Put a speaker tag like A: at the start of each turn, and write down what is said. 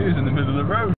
A: She in the middle of the road.